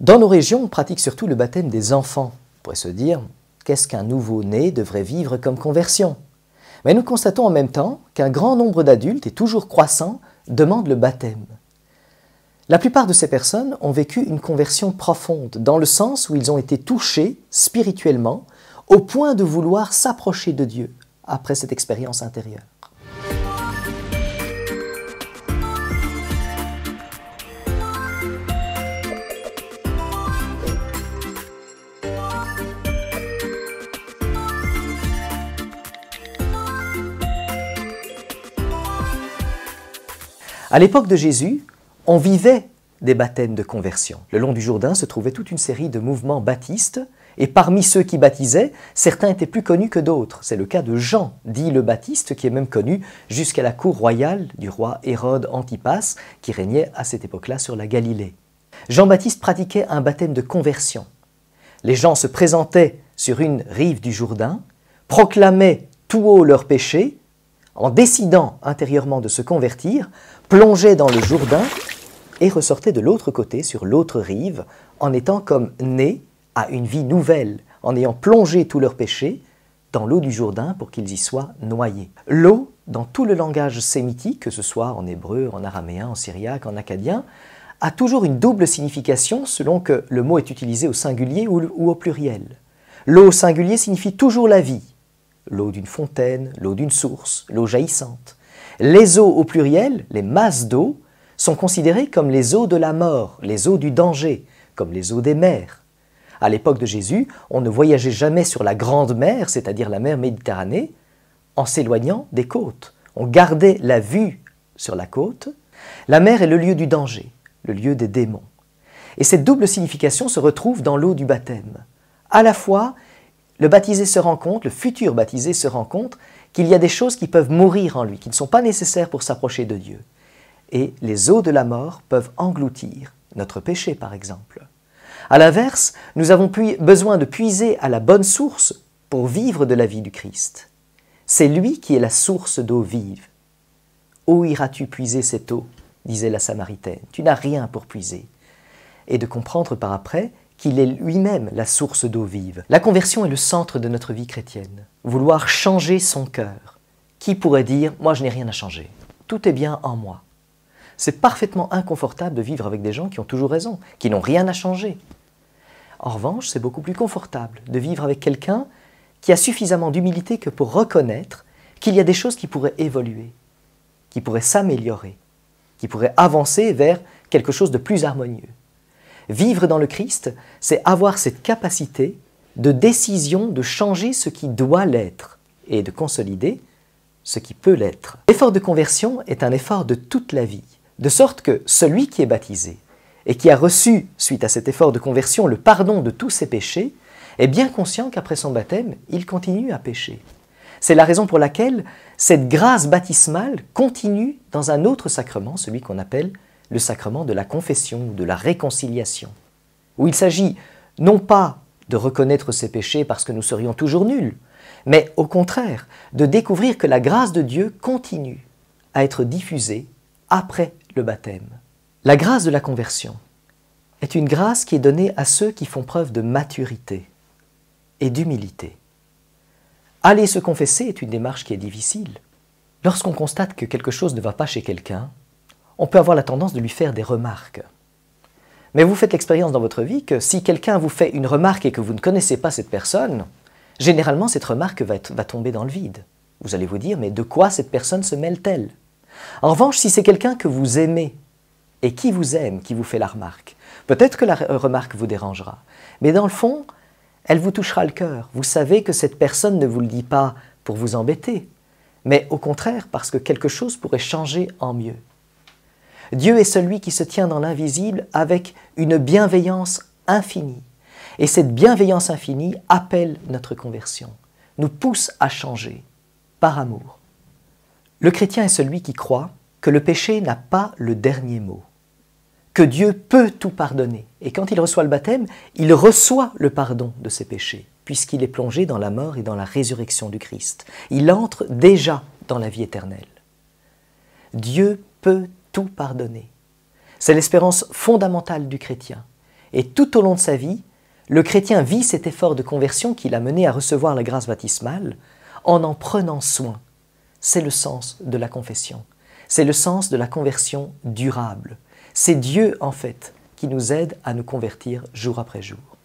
Dans nos régions, on pratique surtout le baptême des enfants. On pourrait se dire, qu'est-ce qu'un nouveau-né devrait vivre comme conversion? Mais nous constatons en même temps qu'un grand nombre d'adultes, et toujours croissants, demandent le baptême. La plupart de ces personnes ont vécu une conversion profonde, dans le sens où ils ont été touchés spirituellement, au point de vouloir s'approcher de Dieu après cette expérience intérieure. À l'époque de Jésus, on vivait des baptêmes de conversion. Le long du Jourdain se trouvait toute une série de mouvements baptistes, et parmi ceux qui baptisaient, certains étaient plus connus que d'autres. C'est le cas de Jean, dit le Baptiste, qui est même connu jusqu'à la cour royale du roi Hérode Antipas, qui régnait à cette époque-là sur la Galilée. Jean-Baptiste pratiquait un baptême de conversion. Les gens se présentaient sur une rive du Jourdain, proclamaient tout haut leurs péchés, en décidant intérieurement de se convertir, plongeaient dans le Jourdain et ressortaient de l'autre côté, sur l'autre rive, en étant comme nés à une vie nouvelle, en ayant plongé tous leurs péchés dans l'eau du Jourdain pour qu'ils y soient noyés. L'eau, dans tout le langage sémitique, que ce soit en hébreu, en araméen, en syriaque, en acadien, a toujours une double signification selon que le mot est utilisé au singulier ou au pluriel. L'eau au singulier signifie toujours la vie, l'eau d'une fontaine, l'eau d'une source, l'eau jaillissante. Les eaux au pluriel, les masses d'eau, sont considérées comme les eaux de la mort, les eaux du danger, comme les eaux des mers. À l'époque de Jésus, on ne voyageait jamais sur la grande mer, c'est-à-dire la mer Méditerranée, en s'éloignant des côtes. On gardait la vue sur la côte. La mer est le lieu du danger, le lieu des démons. Et cette double signification se retrouve dans l'eau du baptême. À la fois, le baptisé se rend compte, le futur baptisé se rend compte qu'il y a des choses qui peuvent mourir en lui, qui ne sont pas nécessaires pour s'approcher de Dieu. Et les eaux de la mort peuvent engloutir notre péché, par exemple. À l'inverse, nous avons besoin de puiser à la bonne source pour vivre de la vie du Christ. C'est lui qui est la source d'eau vive. Où iras-tu puiser cette eau? disait la Samaritaine. Tu n'as rien pour puiser. Et de comprendre par après qu'il est lui-même la source d'eau vive. La conversion est le centre de notre vie chrétienne. Vouloir changer son cœur. Qui pourrait dire Moi, je n'ai rien à changer. Tout est bien en moi. C'est parfaitement inconfortable de vivre avec des gens qui ont toujours raison, qui n'ont rien à changer. En revanche, c'est beaucoup plus confortable de vivre avec quelqu'un qui a suffisamment d'humilité que pour reconnaître qu'il y a des choses qui pourraient évoluer, qui pourraient s'améliorer, qui pourraient avancer vers quelque chose de plus harmonieux. Vivre dans le Christ, c'est avoir cette capacité de décision de changer ce qui doit l'être et de consolider ce qui peut l'être. L'effort de conversion est un effort de toute la vie, de sorte que celui qui est baptisé et qui a reçu, suite à cet effort de conversion, le pardon de tous ses péchés, est bien conscient qu'après son baptême, il continue à pécher. C'est la raison pour laquelle cette grâce baptismale continue dans un autre sacrement, celui qu'on appelle le sacrement de la confession ou de la réconciliation, où il s'agit non pas de reconnaître ses péchés parce que nous serions toujours nuls, mais au contraire de découvrir que la grâce de Dieu continue à être diffusée après le baptême. La grâce de la conversion est une grâce qui est donnée à ceux qui font preuve de maturité et d'humilité. Aller se confesser est une démarche qui est difficile. Lorsqu'on constate que quelque chose ne va pas chez quelqu'un, on peut avoir la tendance de lui faire des remarques. Mais vous faites l'expérience dans votre vie que si quelqu'un vous fait une remarque et que vous ne connaissez pas cette personne, généralement cette remarque va, tomber dans le vide. Vous allez vous dire, mais de quoi cette personne se mêle-t-elle? En revanche, si c'est quelqu'un que vous aimez et qui vous aime, qui vous fait la remarque, peut-être que la remarque vous dérangera. Mais dans le fond, elle vous touchera le cœur. Vous savez que cette personne ne vous le dit pas pour vous embêter, mais au contraire parce que quelque chose pourrait changer en mieux. Dieu est celui qui se tient dans l'invisible avec une bienveillance infinie. Et cette bienveillance infinie appelle notre conversion, nous pousse à changer par amour. Le chrétien est celui qui croit que le péché n'a pas le dernier mot, que Dieu peut tout pardonner. Et quand il reçoit le baptême, il reçoit le pardon de ses péchés, puisqu'il est plongé dans la mort et dans la résurrection du Christ. Il entre déjà dans la vie éternelle. Dieu peut tout pardonner. C'est l'espérance fondamentale du chrétien. Et tout au long de sa vie, le chrétien vit cet effort de conversion qui l'a mené à recevoir la grâce baptismale en en prenant soin. C'est le sens de la confession. C'est le sens de la conversion durable. C'est Dieu, en fait, qui nous aide à nous convertir jour après jour.